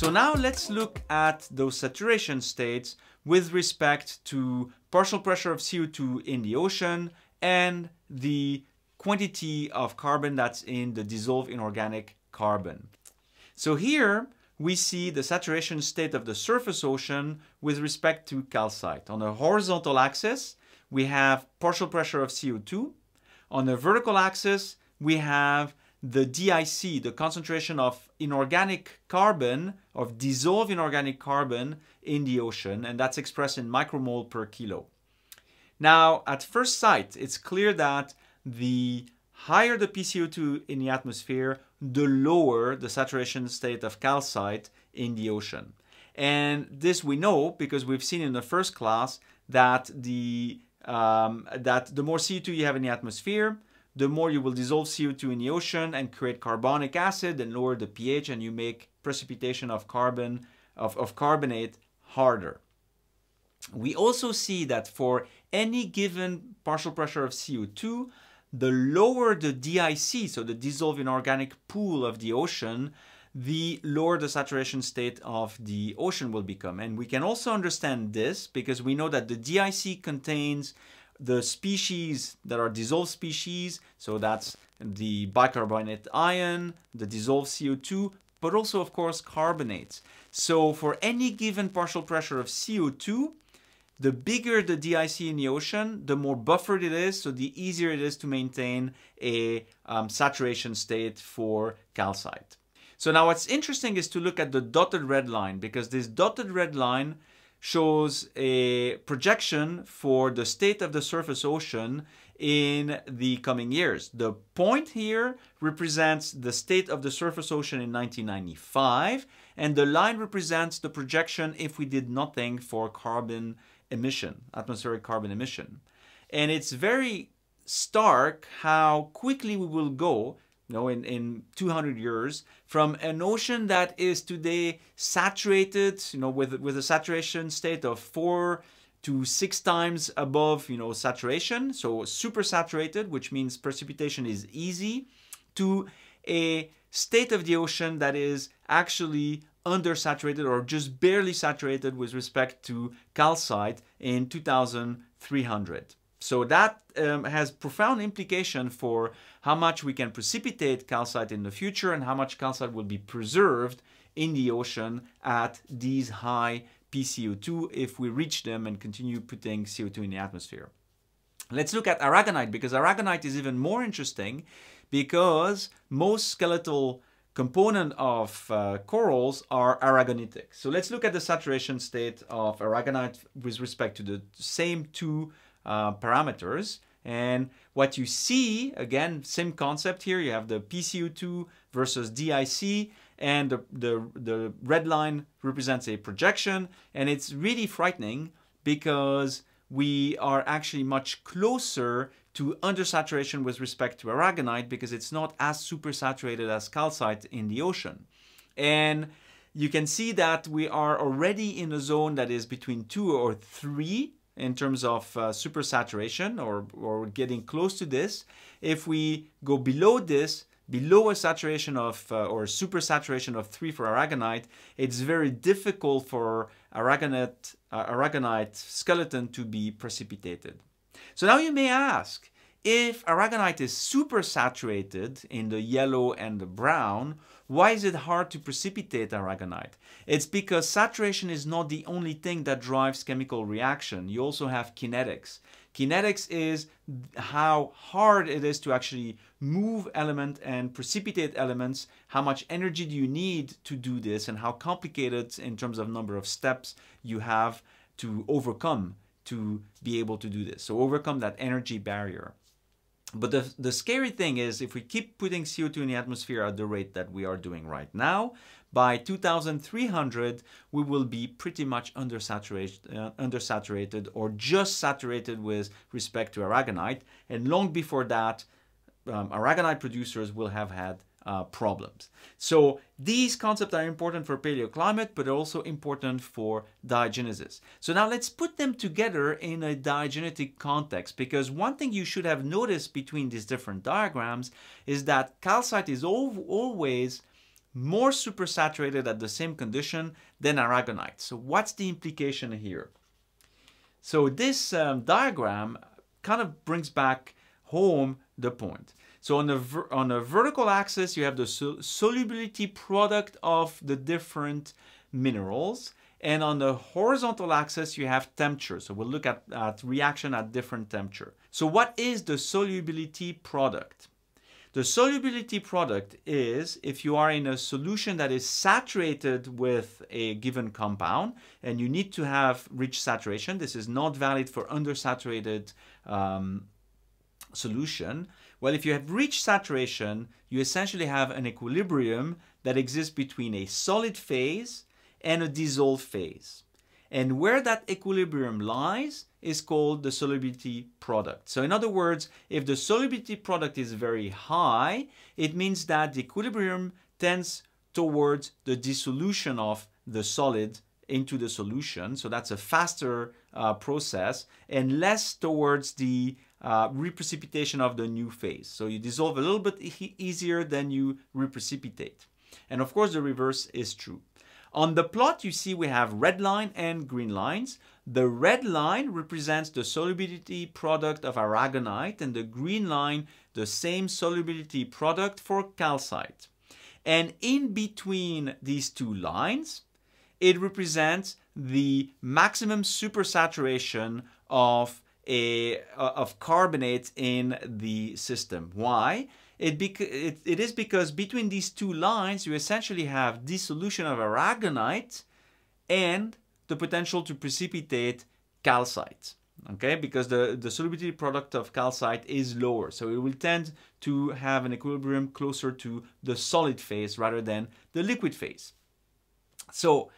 So now let's look at those saturation states with respect to partial pressure of CO2 in the ocean and the quantity of carbon that's in the dissolved inorganic carbon. So here we see the saturation state of the surface ocean with respect to calcite. On the horizontal axis, we have partial pressure of CO2. On the vertical axis, we have the DIC, the concentration of inorganic carbon, of dissolved inorganic carbon in the ocean, and that's expressed in micromole per kilo. Now, at first sight, it's clear that the higher the PCO2 in the atmosphere, the lower the saturation state of calcite in the ocean. And this we know because we've seen in the first class that the um, that the more CO2 you have in the atmosphere, the more you will dissolve CO2 in the ocean and create carbonic acid and lower the pH and you make precipitation of carbon of, of carbonate harder. We also see that for any given partial pressure of CO2, the lower the DIC, so the dissolved inorganic pool of the ocean, the lower the saturation state of the ocean will become. And we can also understand this because we know that the DIC contains the species that are dissolved species, so that's the bicarbonate ion, the dissolved CO2, but also of course carbonates. So for any given partial pressure of CO2, the bigger the DIC in the ocean, the more buffered it is, so the easier it is to maintain a um, saturation state for calcite. So now what's interesting is to look at the dotted red line because this dotted red line shows a projection for the state of the surface ocean in the coming years. The point here represents the state of the surface ocean in 1995 and the line represents the projection if we did nothing for carbon emission, atmospheric carbon emission. And it's very stark how quickly we will go you know, in, in 200 years from an ocean that is today saturated, you know, with, with a saturation state of four to six times above, you know, saturation. So super saturated, which means precipitation is easy to a state of the ocean that is actually undersaturated or just barely saturated with respect to calcite in 2300. So that um, has profound implication for how much we can precipitate calcite in the future and how much calcite will be preserved in the ocean at these high PCO2 if we reach them and continue putting CO2 in the atmosphere. Let's look at aragonite because aragonite is even more interesting because most skeletal component of uh, corals are aragonitic. So let's look at the saturation state of aragonite with respect to the same two uh, parameters. And what you see, again, same concept here, you have the PCO2 versus DIC, and the, the, the red line represents a projection, and it's really frightening because we are actually much closer to undersaturation with respect to aragonite because it's not as supersaturated as calcite in the ocean. And you can see that we are already in a zone that is between two or three in terms of uh, supersaturation or, or getting close to this. If we go below this, below a saturation of uh, or supersaturation of 3 for aragonite, it's very difficult for aragonite, uh, aragonite skeleton to be precipitated. So now you may ask, if aragonite is supersaturated in the yellow and the brown, why is it hard to precipitate aragonite? It's because saturation is not the only thing that drives chemical reaction. You also have kinetics. Kinetics is how hard it is to actually move element and precipitate elements, how much energy do you need to do this, and how complicated in terms of number of steps you have to overcome to be able to do this. So overcome that energy barrier. But the, the scary thing is if we keep putting CO2 in the atmosphere at the rate that we are doing right now, by 2300 we will be pretty much undersaturated, uh, undersaturated or just saturated with respect to aragonite. And long before that, um, aragonite producers will have had uh, problems. So these concepts are important for paleoclimate, but also important for diagenesis. So now let's put them together in a diagenetic context, because one thing you should have noticed between these different diagrams is that calcite is al always more supersaturated at the same condition than aragonite. So what's the implication here? So this um, diagram kind of brings back home the point. So on the, on a vertical axis, you have the solubility product of the different minerals. And on the horizontal axis, you have temperature. So we'll look at, at reaction at different temperature. So what is the solubility product? The solubility product is if you are in a solution that is saturated with a given compound and you need to have rich saturation. This is not valid for undersaturated um, solution. Well, if you have reached saturation, you essentially have an equilibrium that exists between a solid phase and a dissolved phase. And where that equilibrium lies is called the solubility product. So in other words, if the solubility product is very high, it means that the equilibrium tends towards the dissolution of the solid into the solution. So that's a faster uh, process and less towards the uh, reprecipitation of the new phase. So you dissolve a little bit e easier than you reprecipitate. And of course, the reverse is true. On the plot, you see we have red line and green lines. The red line represents the solubility product of aragonite and the green line the same solubility product for calcite. And in between these two lines, it represents the maximum supersaturation of a, of carbonates in the system. Why? It, it, it is because between these two lines, you essentially have dissolution of aragonite and the potential to precipitate calcite. Okay, because the, the solubility product of calcite is lower. So it will tend to have an equilibrium closer to the solid phase rather than the liquid phase. So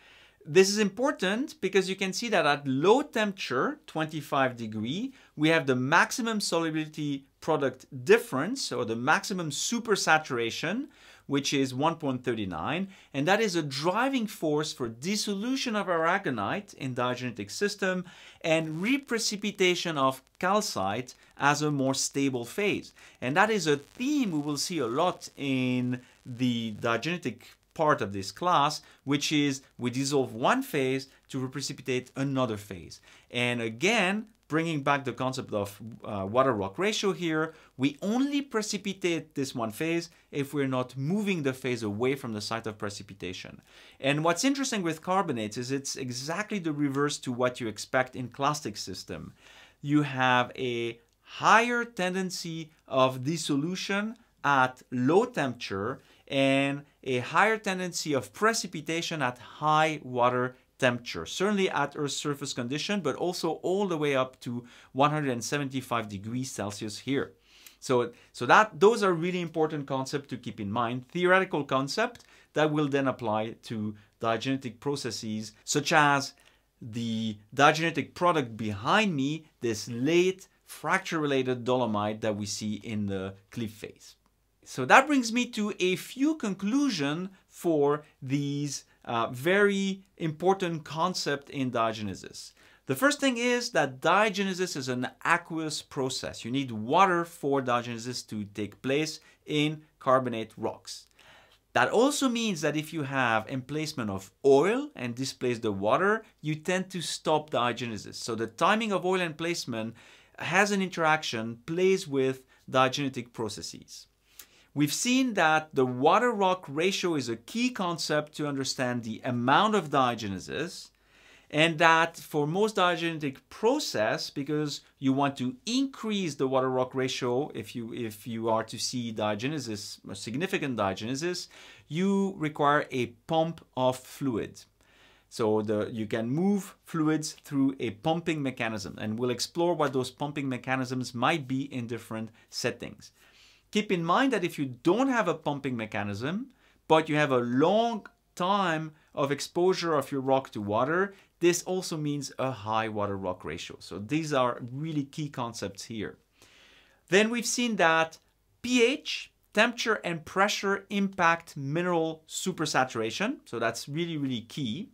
this is important because you can see that at low temperature, 25 degree, we have the maximum solubility product difference or the maximum supersaturation, which is 1.39. And that is a driving force for dissolution of aragonite in diagenetic system and reprecipitation of calcite as a more stable phase. And that is a theme we will see a lot in the diagenetic part of this class, which is we dissolve one phase to precipitate another phase. And again, bringing back the concept of uh, water-rock ratio here, we only precipitate this one phase if we're not moving the phase away from the site of precipitation. And what's interesting with carbonates is it's exactly the reverse to what you expect in clastic system. You have a higher tendency of dissolution at low temperature and a higher tendency of precipitation at high water temperature, certainly at Earth's surface condition, but also all the way up to 175 degrees Celsius here. So, so that those are really important concepts to keep in mind, theoretical concept that will then apply to diagenetic processes such as the diagenetic product behind me, this late fracture-related dolomite that we see in the cliff face. So that brings me to a few conclusions for these uh, very important concept in diagenesis. The first thing is that diagenesis is an aqueous process. You need water for diagenesis to take place in carbonate rocks. That also means that if you have emplacement of oil and displace the water, you tend to stop diagenesis. So the timing of oil emplacement has an interaction, plays with diagenetic processes. We've seen that the water-rock ratio is a key concept to understand the amount of diagenesis and that for most diagenetic process, because you want to increase the water-rock ratio if you, if you are to see diagenesis, significant diagenesis, you require a pump of fluid. So the, you can move fluids through a pumping mechanism and we'll explore what those pumping mechanisms might be in different settings. Keep in mind that if you don't have a pumping mechanism, but you have a long time of exposure of your rock to water, this also means a high water rock ratio. So these are really key concepts here. Then we've seen that pH, temperature and pressure impact mineral supersaturation. So that's really, really key.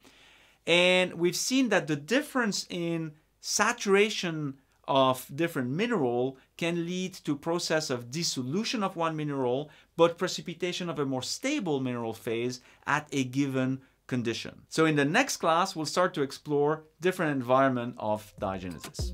And we've seen that the difference in saturation of different mineral can lead to process of dissolution of one mineral, but precipitation of a more stable mineral phase at a given condition. So in the next class, we'll start to explore different environment of diagenesis.